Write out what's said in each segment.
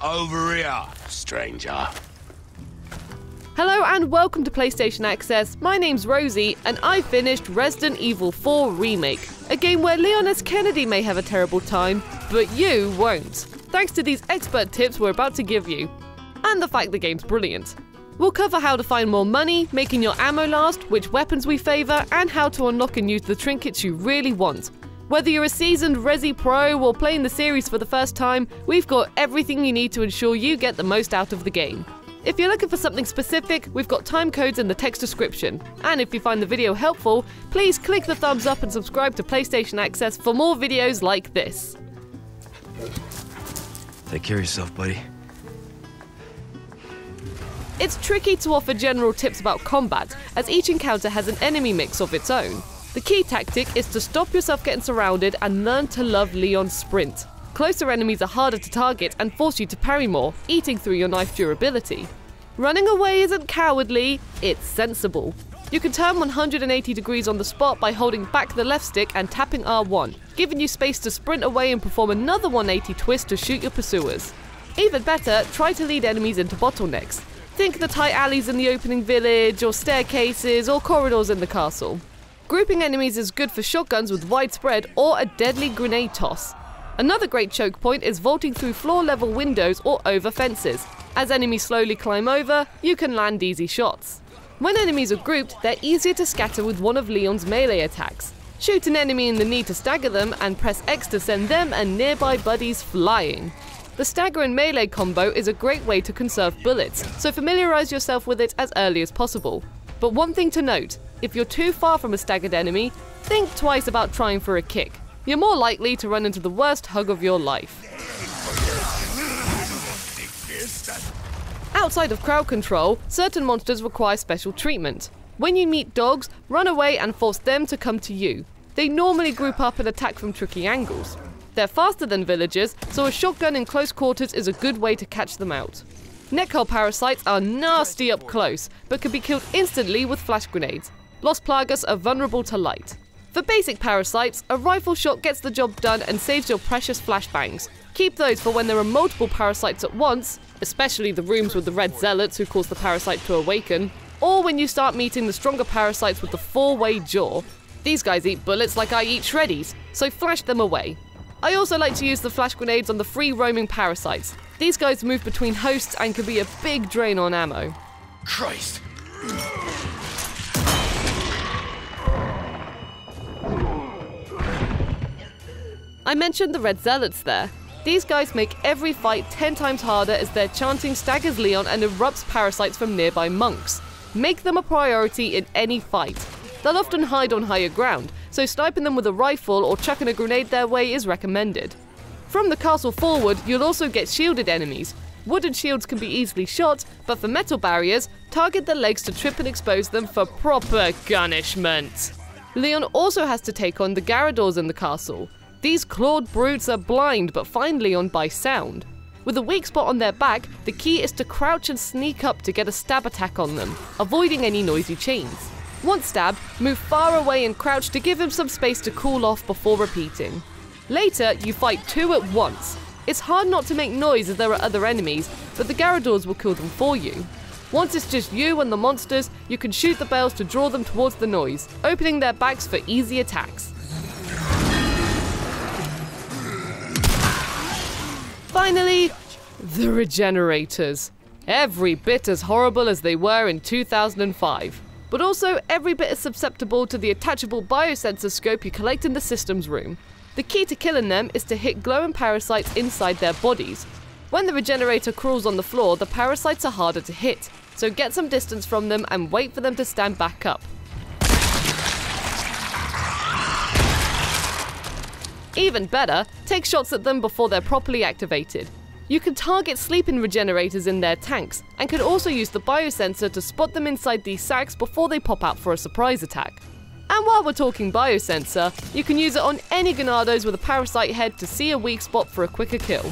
Over here, stranger. Hello and welcome to PlayStation Access. My name's Rosie, and I finished Resident Evil 4 Remake, a game where Leon S. Kennedy may have a terrible time, but you won't. Thanks to these expert tips we're about to give you, and the fact the game's brilliant. We'll cover how to find more money, making your ammo last, which weapons we favour, and how to unlock and use the trinkets you really want. Whether you're a seasoned Resi Pro or playing the series for the first time, we've got everything you need to ensure you get the most out of the game. If you're looking for something specific, we've got time codes in the text description. And if you find the video helpful, please click the thumbs up and subscribe to PlayStation Access for more videos like this. Take care of yourself, buddy. It's tricky to offer general tips about combat, as each encounter has an enemy mix of its own. The key tactic is to stop yourself getting surrounded and learn to love Leon's sprint. Closer enemies are harder to target and force you to parry more, eating through your knife durability. Running away isn't cowardly, it's sensible. You can turn 180 degrees on the spot by holding back the left stick and tapping R1, giving you space to sprint away and perform another 180 twist to shoot your pursuers. Even better, try to lead enemies into bottlenecks. Think the tight alleys in the opening village, or staircases, or corridors in the castle. Grouping enemies is good for shotguns with widespread or a deadly grenade toss. Another great choke point is vaulting through floor level windows or over fences. As enemies slowly climb over, you can land easy shots. When enemies are grouped, they're easier to scatter with one of Leon's melee attacks. Shoot an enemy in the knee to stagger them, and press X to send them and nearby buddies flying. The stagger and melee combo is a great way to conserve bullets, so familiarise yourself with it as early as possible. But one thing to note if you're too far from a staggered enemy, think twice about trying for a kick. You're more likely to run into the worst hug of your life. Outside of crowd control, certain monsters require special treatment. When you meet dogs, run away and force them to come to you. They normally group up and attack from tricky angles. They're faster than villagers, so a shotgun in close quarters is a good way to catch them out. Nekhel parasites are nasty up close, but can be killed instantly with flash grenades. Los Plagas are vulnerable to light. For basic parasites, a rifle shot gets the job done and saves your precious flashbangs. Keep those for when there are multiple parasites at once, especially the rooms with the red zealots who cause the parasite to awaken, or when you start meeting the stronger parasites with the four-way jaw. These guys eat bullets like I eat shreddies, so flash them away. I also like to use the flash grenades on the free roaming parasites. These guys move between hosts and can be a big drain on ammo. Christ! I mentioned the Red Zealots there. These guys make every fight 10 times harder as their chanting staggers Leon and erupts parasites from nearby monks. Make them a priority in any fight. They'll often hide on higher ground, so sniping them with a rifle or chucking a grenade their way is recommended. From the castle forward, you'll also get shielded enemies. Wooden shields can be easily shot, but for metal barriers, target their legs to trip and expose them for proper punishment. Leon also has to take on the Garradors in the castle. These clawed brutes are blind but find Leon by sound. With a weak spot on their back, the key is to crouch and sneak up to get a stab attack on them, avoiding any noisy chains. Once stabbed, move far away and crouch to give him some space to cool off before repeating. Later, you fight two at once. It's hard not to make noise as there are other enemies, but the Garradors will kill them for you. Once it's just you and the monsters, you can shoot the bells to draw them towards the noise, opening their backs for easy attacks. Finally, the Regenerators. Every bit as horrible as they were in 2005, but also every bit as susceptible to the attachable biosensor scope you collect in the systems room. The key to killing them is to hit glowing parasites inside their bodies. When the regenerator crawls on the floor, the parasites are harder to hit, so get some distance from them and wait for them to stand back up. Even better, take shots at them before they're properly activated. You can target sleeping regenerators in their tanks, and can also use the biosensor to spot them inside these sacks before they pop out for a surprise attack. And while we're talking biosensor, you can use it on any Ganados with a parasite head to see a weak spot for a quicker kill.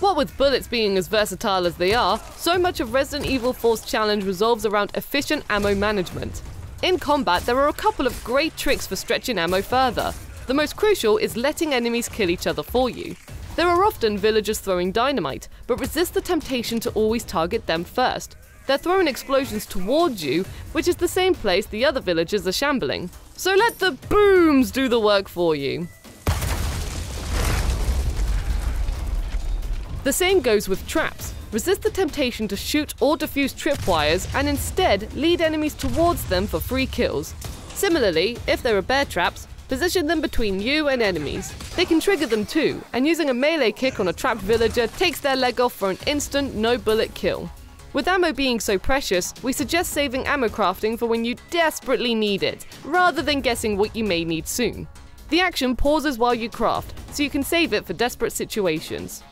What with bullets being as versatile as they are, so much of Resident Evil 4's challenge revolves around efficient ammo management. In combat, there are a couple of great tricks for stretching ammo further. The most crucial is letting enemies kill each other for you. There are often villagers throwing dynamite, but resist the temptation to always target them first. They're throwing explosions towards you, which is the same place the other villagers are shambling. So let the booms do the work for you. The same goes with traps. Resist the temptation to shoot or defuse tripwires and instead lead enemies towards them for free kills. Similarly, if there are bear traps, position them between you and enemies. They can trigger them too, and using a melee kick on a trapped villager takes their leg off for an instant no bullet kill. With ammo being so precious, we suggest saving ammo crafting for when you desperately need it, rather than guessing what you may need soon. The action pauses while you craft, so you can save it for desperate situations.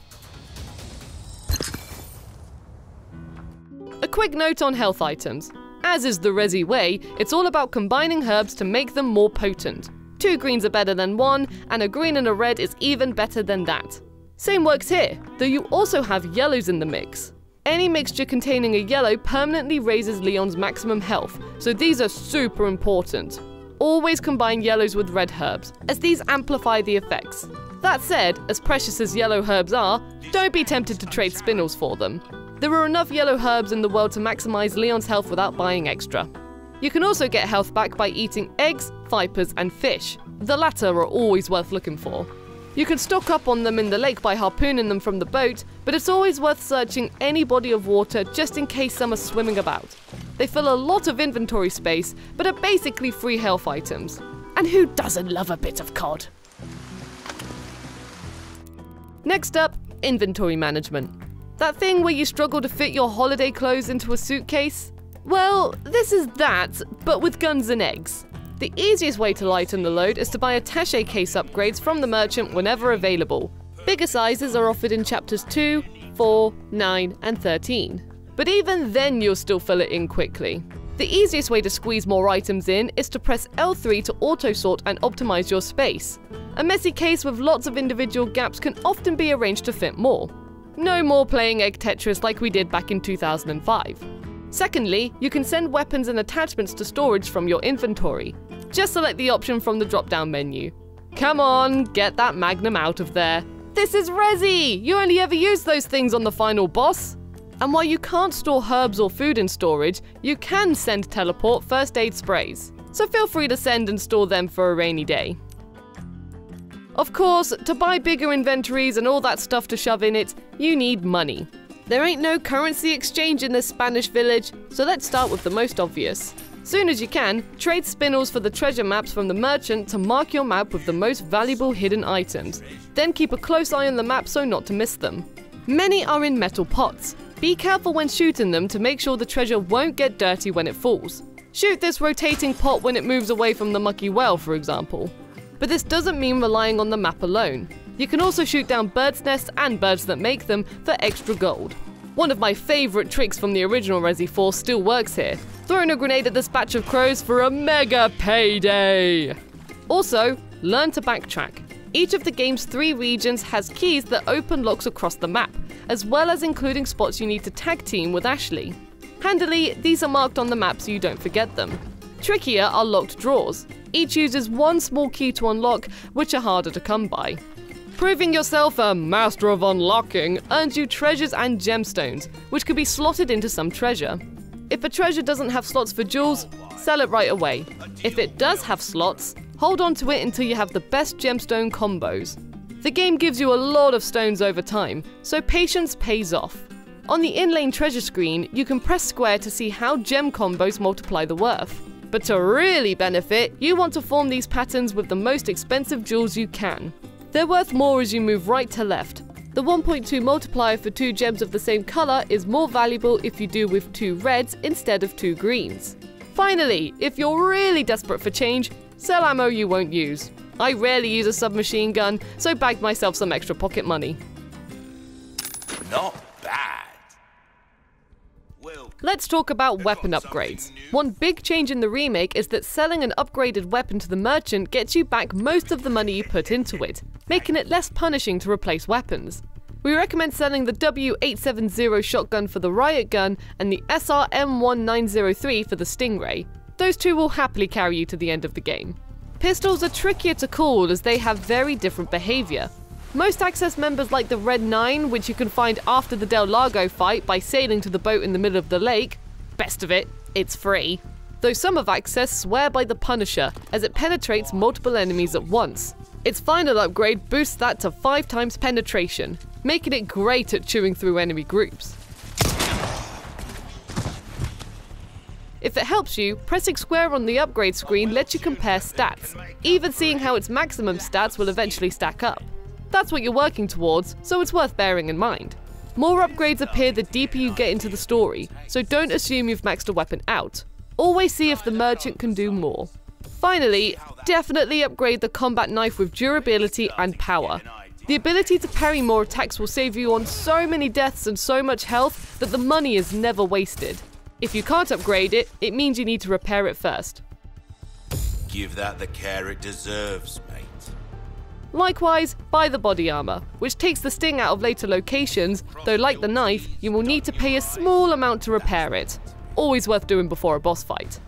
A quick note on health items. As is the Resi way, it's all about combining herbs to make them more potent. Two greens are better than one, and a green and a red is even better than that. Same works here, though you also have yellows in the mix. Any mixture containing a yellow permanently raises Leon's maximum health, so these are super important. Always combine yellows with red herbs, as these amplify the effects. That said, as precious as yellow herbs are, don't be tempted to trade spinels for them. There are enough yellow herbs in the world to maximize Leon's health without buying extra. You can also get health back by eating eggs, vipers, and fish. The latter are always worth looking for. You can stock up on them in the lake by harpooning them from the boat, but it's always worth searching any body of water just in case some are swimming about. They fill a lot of inventory space, but are basically free health items. And who doesn't love a bit of cod? Next up, inventory management. That thing where you struggle to fit your holiday clothes into a suitcase? Well, this is that, but with guns and eggs. The easiest way to lighten the load is to buy attaché case upgrades from the merchant whenever available. Bigger sizes are offered in chapters 2, 4, 9, and 13. But even then, you'll still fill it in quickly. The easiest way to squeeze more items in is to press L3 to auto sort and optimize your space. A messy case with lots of individual gaps can often be arranged to fit more. No more playing Egg Tetris like we did back in 2005. Secondly, you can send weapons and attachments to storage from your inventory. Just select the option from the drop down menu. Come on, get that Magnum out of there. This is Resi! You only ever use those things on the final boss. And while you can't store herbs or food in storage, you can send teleport first aid sprays. So feel free to send and store them for a rainy day. Of course, to buy bigger inventories and all that stuff to shove in it, you need money. There ain't no currency exchange in this Spanish village, so let's start with the most obvious. Soon as you can, trade spinels for the treasure maps from the merchant to mark your map with the most valuable hidden items. Then keep a close eye on the map so not to miss them. Many are in metal pots. Be careful when shooting them to make sure the treasure won't get dirty when it falls. Shoot this rotating pot when it moves away from the mucky well, for example. But this doesn't mean relying on the map alone. You can also shoot down birds' nests and birds that make them for extra gold. One of my favourite tricks from the original Resi 4 still works here, throwing a grenade at this batch of crows for a mega payday! Also, learn to backtrack. Each of the game's three regions has keys that open locks across the map, as well as including spots you need to tag team with Ashley. Handily, these are marked on the map so you don't forget them. Trickier are locked drawers. Each uses one small key to unlock, which are harder to come by. Proving yourself a master of unlocking earns you treasures and gemstones, which can be slotted into some treasure. If a treasure doesn't have slots for jewels, sell it right away. If it does have slots, hold on to it until you have the best gemstone combos. The game gives you a lot of stones over time, so patience pays off. On the in-lane treasure screen, you can press square to see how gem combos multiply the worth. But to really benefit, you want to form these patterns with the most expensive jewels you can. They're worth more as you move right to left. The 1.2 multiplier for two gems of the same colour is more valuable if you do with two reds instead of two greens. Finally, if you're really desperate for change, sell ammo you won't use. I rarely use a submachine gun, so bagged myself some extra pocket money. Not Let's talk about weapon upgrades. One big change in the remake is that selling an upgraded weapon to the merchant gets you back most of the money you put into it, making it less punishing to replace weapons. We recommend selling the W870 shotgun for the riot gun and the SRM1903 for the stingray. Those two will happily carry you to the end of the game. Pistols are trickier to call as they have very different behavior. Most Access members like the Red 9, which you can find after the Del Lago fight by sailing to the boat in the middle of the lake. Best of it, it's free. Though some of Access swear by the Punisher, as it penetrates multiple enemies at once. Its final upgrade boosts that to 5 times penetration, making it great at chewing through enemy groups. If it helps you, pressing square on the upgrade screen lets you compare stats, even seeing how its maximum stats will eventually stack up. That's what you're working towards, so it's worth bearing in mind. More upgrades appear the deeper you get into the story, so don't assume you've maxed a weapon out. Always see if the merchant can do more. Finally, definitely upgrade the combat knife with durability and power. The ability to parry more attacks will save you on so many deaths and so much health that the money is never wasted. If you can't upgrade it, it means you need to repair it first. Give that the care it deserves, mate. Likewise, buy the body armor, which takes the sting out of later locations, though like the knife, you will need to pay a small amount to repair it. Always worth doing before a boss fight.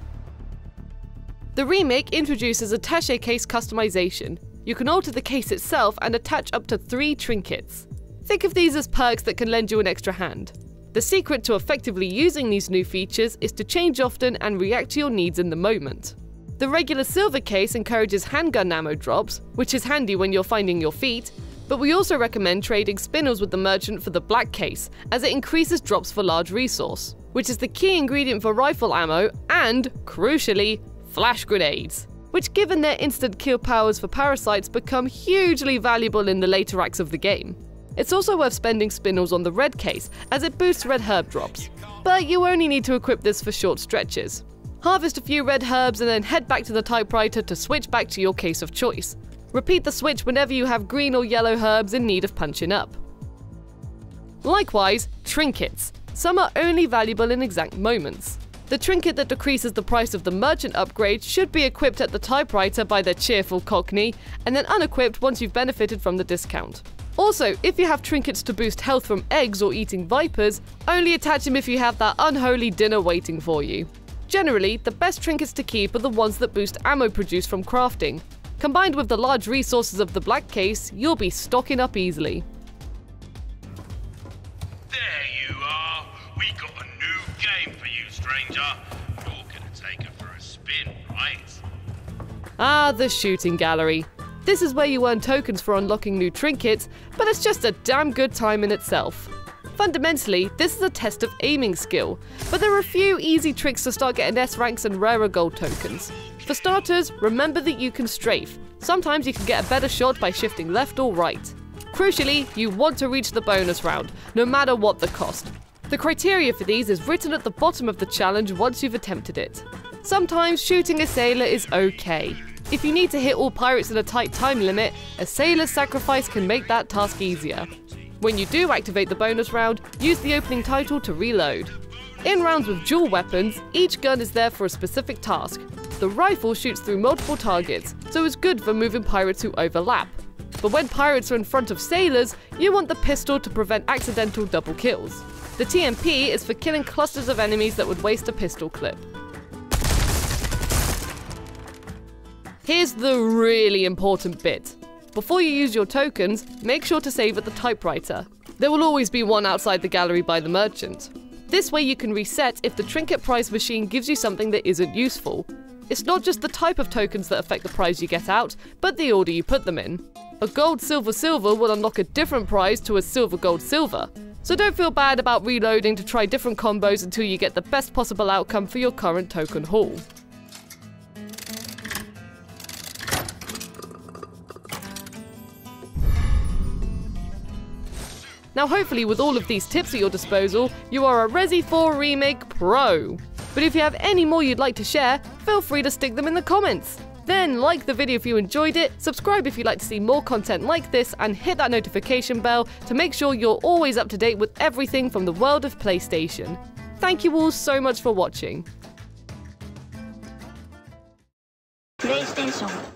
The remake introduces attaché case customization. You can alter the case itself and attach up to three trinkets. Think of these as perks that can lend you an extra hand. The secret to effectively using these new features is to change often and react to your needs in the moment. The regular silver case encourages handgun ammo drops, which is handy when you're finding your feet, but we also recommend trading spinels with the merchant for the black case, as it increases drops for large resource, which is the key ingredient for rifle ammo and, crucially, flash grenades, which given their instant kill powers for parasites become hugely valuable in the later acts of the game. It's also worth spending spinels on the red case, as it boosts red herb drops. But you only need to equip this for short stretches. Harvest a few red herbs and then head back to the typewriter to switch back to your case of choice. Repeat the switch whenever you have green or yellow herbs in need of punching up. Likewise, trinkets. Some are only valuable in exact moments. The trinket that decreases the price of the merchant upgrade should be equipped at the typewriter by the cheerful cockney, and then unequipped once you've benefited from the discount. Also, if you have trinkets to boost health from eggs or eating vipers, only attach them if you have that unholy dinner waiting for you. Generally, the best trinkets to keep are the ones that boost ammo produced from crafting. Combined with the large resources of the black case, you'll be stocking up easily. There you are. We got a new game for you, stranger. You're gonna take it for a spin, right? Ah, the shooting gallery. This is where you earn tokens for unlocking new trinkets, but it's just a damn good time in itself. Fundamentally, this is a test of aiming skill, but there are a few easy tricks to start getting S ranks and rarer gold tokens. For starters, remember that you can strafe. Sometimes you can get a better shot by shifting left or right. Crucially, you want to reach the bonus round, no matter what the cost. The criteria for these is written at the bottom of the challenge once you've attempted it. Sometimes shooting a sailor is okay, if you need to hit all pirates in a tight time limit, a sailor's sacrifice can make that task easier. When you do activate the bonus round, use the opening title to reload. In rounds with dual weapons, each gun is there for a specific task. The rifle shoots through multiple targets, so it's good for moving pirates who overlap. But when pirates are in front of sailors, you want the pistol to prevent accidental double kills. The TMP is for killing clusters of enemies that would waste a pistol clip. Here's the really important bit. Before you use your tokens, make sure to save at the typewriter. There will always be one outside the gallery by the merchant. This way you can reset if the trinket prize machine gives you something that isn't useful. It's not just the type of tokens that affect the prize you get out, but the order you put them in. A gold silver silver will unlock a different prize to a silver gold silver. So don't feel bad about reloading to try different combos until you get the best possible outcome for your current token haul. Now hopefully with all of these tips at your disposal, you are a Resi 4 Remake Pro. But if you have any more you'd like to share, feel free to stick them in the comments. Then like the video if you enjoyed it, subscribe if you'd like to see more content like this, and hit that notification bell to make sure you're always up to date with everything from the world of PlayStation. Thank you all so much for watching. PlayStation